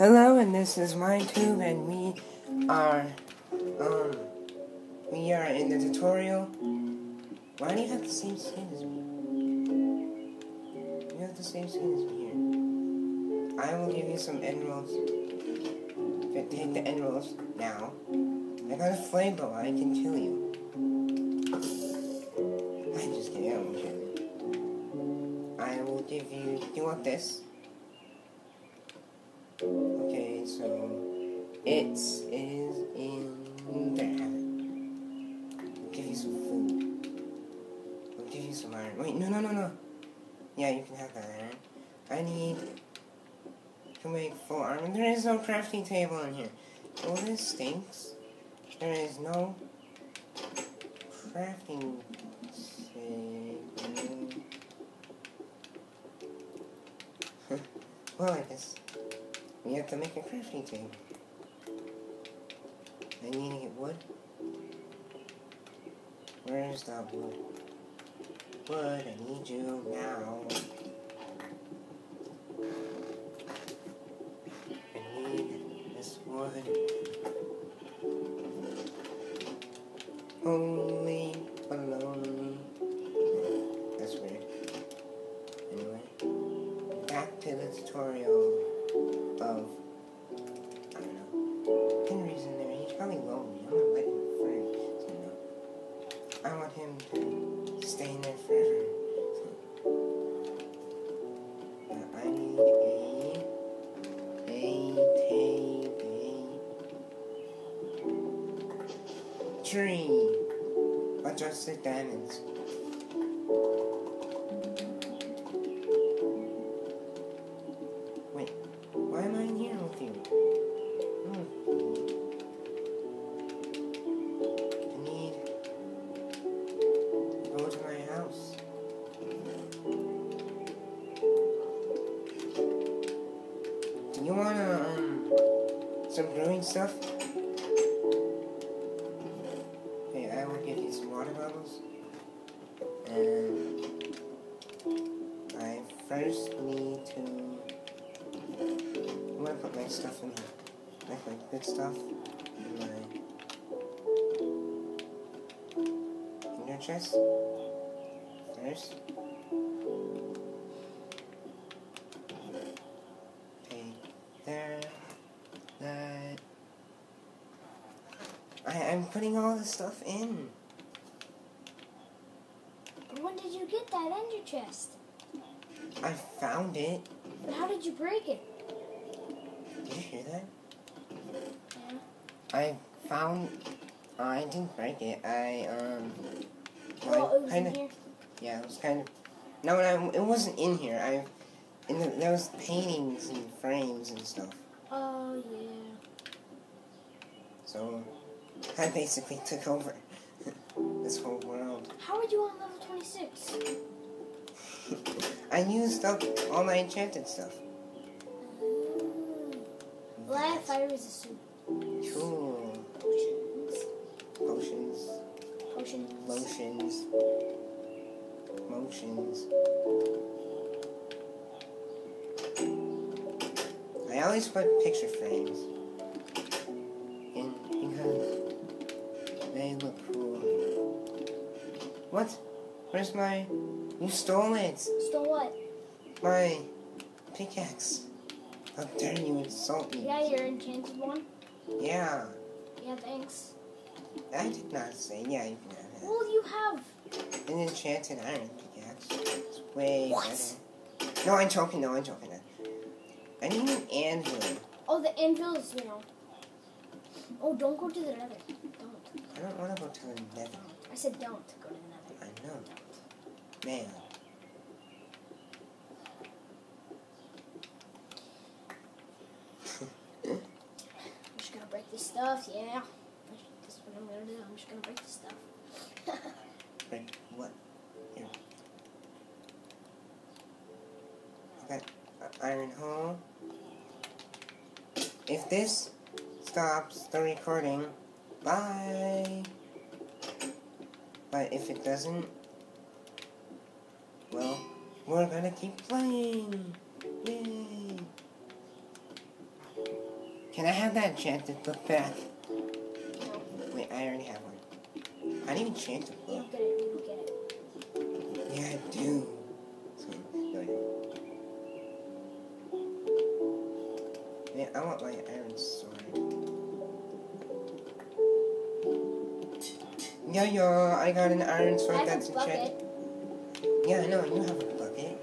Hello, and this is MindTube, and we are, um, we are in the tutorial. Why do you have the same skin as me? You have the same skin as me here. I will give you some emeralds. Take the emeralds now. I got a flame bow, I can kill you. I'm just kidding, I won't kill you. I will give you, do you want this? Is in there. I'll give you some food. I'll give you some iron. Wait, no, no, no, no. Yeah, you can have that iron. I need to make full armor. There is no crafting table in here. Oh, this stinks. There is no crafting table. well, I guess. We have to make a crafting table. I need wood. Where is that wood? Wood, I need you now. I need this wood. Only alone. That's weird. Anyway, back to the tutorial of I want him to stay in there forever. So, I need a a a tree. Adjusted diamonds. Wait, why am I in here with you? Hmm. Some brewing stuff? Okay, I will you some water bottles. And I first need to I'm gonna put my stuff in here. Like my good stuff in my in your chest. First. I, I'm putting all the stuff in. When did you get that ender chest? I found it. But how did you break it? Did you hear that? Yeah. I found. I didn't break it. I um. Oh, it was kind in here. Yeah, it was kind of. No, no, it wasn't in here. I. In the, there was paintings and frames and stuff. Oh yeah. So I basically took over this whole world. How are you on level 26? I used up all my enchanted stuff. Mm. Well, I have fire resistant Cool. potions. Potions, Potions. lotions, motions. I always put picture frames they look cool. What? Where's my? You stole it. Stole what? My pickaxe. How dare you insult me? Yeah, your enchanted one. Yeah. Yeah, thanks. I did not say. Yeah, you can have Well, you have. An enchanted iron pickaxe. It's way What? better. No, I'm joking. No, I'm joking. I need an anvil. Oh, the anvils, you know. Oh, don't go to the nether. I don't want to go to the nether. I said don't go to the nether. I know. Man. I'm just gonna break this stuff, yeah. That's what I'm gonna do. I'm just gonna break this stuff. Break what? Here. I iron hole. If this stops the recording, bye. But if it doesn't, well, we're gonna keep playing. Yay. Can I have that enchanted book back? No, Wait, I already have one. I didn't even change the book. don't get it. You don't get it. Yeah, I do. Yeah, I want my iron sword. Yo yo, I got an iron I sword that's a check. Yeah, I know, you have a bucket.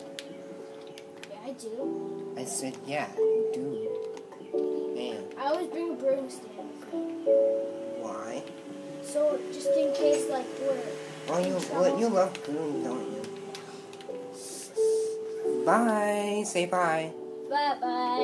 Yeah, I do. I said, yeah, you do. Man, I always bring a stand why? So just in case, like, we're Well, you, well, you love brewing, don't you? Bye. Say bye. bye bye.